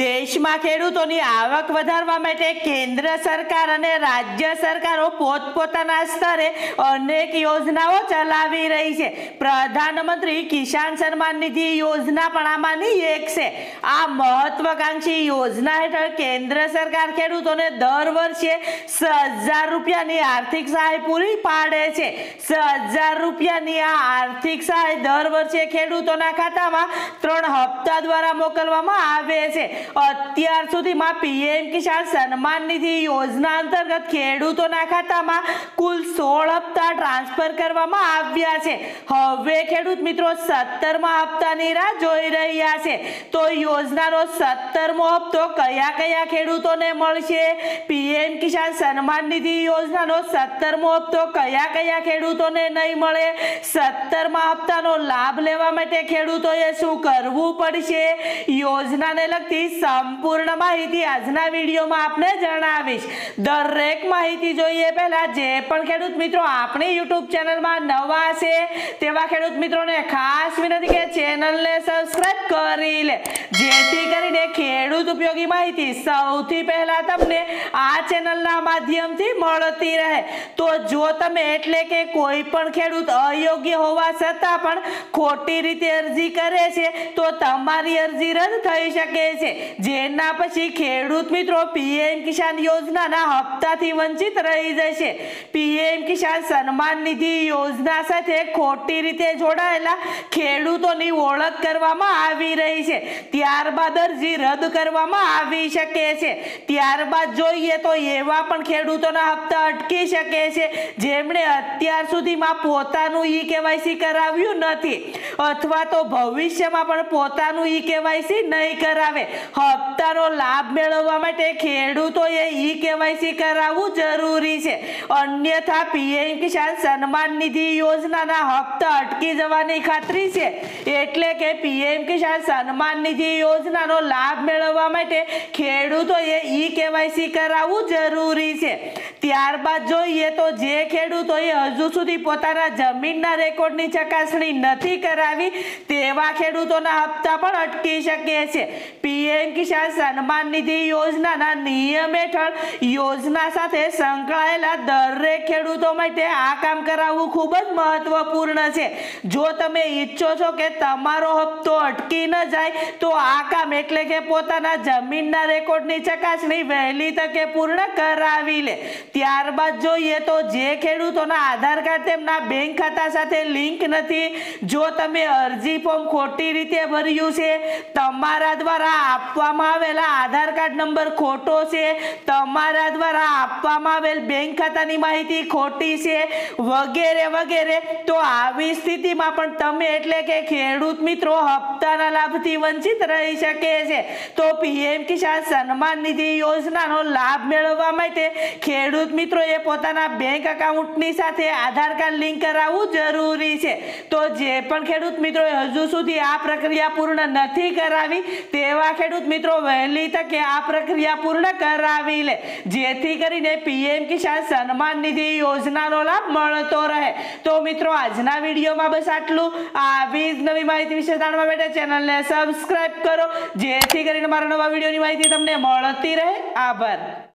દેશમાં ખેડૂતોની આવક વધારવા માટે કેન્દ્ર સરકાર અને રાજ્ય સરકારો પોતપોતાના સ્તરે અનેક યોજનાઓ ચલાવી રહી છે. પ્રધાનમંત્રી કિસાન સન્માન નિધિ યોજના પણ આમાંની એક છે. આ મહત્વકાંક્ષી યોજના હેઠળ કેન્દ્ર સરકાર ખેડૂતોને દર વર્ષે હજાર રૂપિયાની આર્થિક સહાય પૂરી પાડે છ. હજાર રૂપિયાની આ આર્થિક સહાય દર વર્ષે ખેડૂતોના ખાતામાં ત્રણ હપ્તા દ્વારા મોકલવામાં આવે છે. અત્યાર સુધીમાં પીએમ કિસાન સન્માન નિધિ યોજના અંતર્ગત ખેડૂતોના ખાતામાં કુલ સોળ હપ્તા ટ્રાન્સફર કરવામાં આવ્યા છે. હવે ખેડૂત મિત્રો સત્તરમા હપ્તાની રાહ જોઈ રહ્યા છે. તો યોજનાનો સત્તરમો હપ્તો કયા કયા ખેડૂતોને મળશે? પીએમ કિસાન સન્માન નિધિ યોજનાનો સત્તરમો હપ્તો કયા કયા ખેડૂતોને નહીં મળે? સત્તરમા હપ્તાનો લાભ લેવા માટે ખેડૂતોએ શું કરવું પડશે? યોજનાને લગતી સંપૂર્ણ માહિતી આજના વિડીયોમાં આપને જણાવીશ. દરેક માહિતી જોઈએ પહેલા જે પણ ખેડૂત મિત્રો આપણી યુટ્યુબ ચેનલમાં નવા છે, તેવા ખેડૂત મિત્રોને ખાસ વિનંતી કે ચેનલને સબસ્ક્રાઇબ કરી લે જેથી કરીને ખેડૂત ઉપયોગી માહિતી સૌથી પહેલાં તમને આ ચેનલના માધ્યમથી મળતી રહે. તો જો તમે એટલે કે કોઈ પણ ખેડૂત અયોગ્ય હોવા છતાં પણ ખોટી રીતે અરજી કરે છે, તો તમારી અરજી રદ થઈ શકે છે. જેના પછી ખેડૂત મિત્રો પીએમ કિસાન યોજનાના હપ્તાથી વંચિત રહી જશે. પીએમ કિસાન સન્માન નિધિ યોજના સાથે ખોટી રીતે જોડાયેલા ખેડૂતોની ઓળખ કરવામાં આવી રહી છે. ત્યારબાદ અરજી રદ કરવામાં આવી શકે છે. ત્યારબાદ જોઈએ તો એવા પણ ખેડૂતોના હપ્તા અટકી શકે છે, જેમણે અત્યાર સુધીમાં પોતાનું ઈ કેવાયસી કરાવ્યું નથી અથવા તો ભવિષ્યમાં પણ પોતાનું ઈ કેવાયસી નહીં કરાવે. હપ્તાનો લાભ મેળવવા માટે ખેડૂતોએ ઈ કેવાયસી કરાવવું જરૂરી છે. અન્યથા પીએમ કિસાન સન્માન નિધિ યોજનાના હપ્તા અટકી જવાની ખાતરી છે. એટલે કે પીએમ કિસાન સન્માન નિધિ યોજનાનો લાભ મેળવવા માટે ખેડૂતોએ ઈ કેવાયસી કરાવવું જરૂરી છે. ત્યારબાદ જોઈએ તો જે ખેડૂતોએ હજુ સુધી પોતાના જમીનના રેકોર્ડની ચકાસણી નથી કરાવી, તેવા ખેડૂતોના હપ્તા પણ અટકી શકે છે. પીએમ કિસાન સન્માન નિધિ યોજનાના નિયમ હેઠળ યોજના સાથે સંકળાયેલા દરેક ખેડૂતો માટે આ કામ કરાવવું ખૂબ જ મહત્વપૂર્ણ છે. જો તમે ઈચ્છો છો કે તમારો હપ્તો અટકી ન જાય તો આ કામ એટલે કે પોતાના જમીનના રેકોર્ડની ચકાસણી વહેલી તકે પૂર્ણ કરાવી લે. ત્યારબાદ જોઈએ તો જે ખેડૂતોના આધાર કાર્ડ તેમના બેંક ખાતા સાથે લિંક નથી. જો તમે અરજી ફોર્મ ખોટી રીતે ભર્યું છે, તમારા દ્વારા આપવામાં આવેલા આધાર કાર્ડ નંબર ખોટો છે, તમારા દ્વારા આપવામાં આવેલ બેંક ખાતાની માહિતી ખોટી છે, વગેરે વગેરે, તો આવી સ્થિતિમાં પણ તમે એટલે કે ખેડૂત મિત્રો હપ્તાના લાભથી વંચિત રહી શકે છે. તો પીએમ કિસાન સન્માન નિધિ યોજનાનો લાભ મેળવવા માટે ખેડૂત મિત્રોએ પોતાના બેંક એકાઉન્ટની સાથે આધાર કાર્ડ લિંક કરાવવું જરૂરી છે. તો જે પણ ખેડૂત મિત્રોએ હજુ સુધી આ પ્રક્રિયા પૂર્ણ નથી કરાવી, તેવા ખેડૂત મિત્રો વહેલી તકે આ પ્રક્રિયા પૂર્ણ કરાવી લે. જેથી કરીને પીએમ કિસાન સન્માન નિધિ યોજનાનો લાભ મળતો રહે. તો મિત્રો, આજના વિડીયોમાં બસ આટલું. આવી જ નવી માહિતી વિશે જાણવા માટે ચેનલને સબસ્ક્રાઇબ કરો. જેથી કરીને મારા નવા વિડીયોની માહિતી તમને મળતી રહે. આભાર.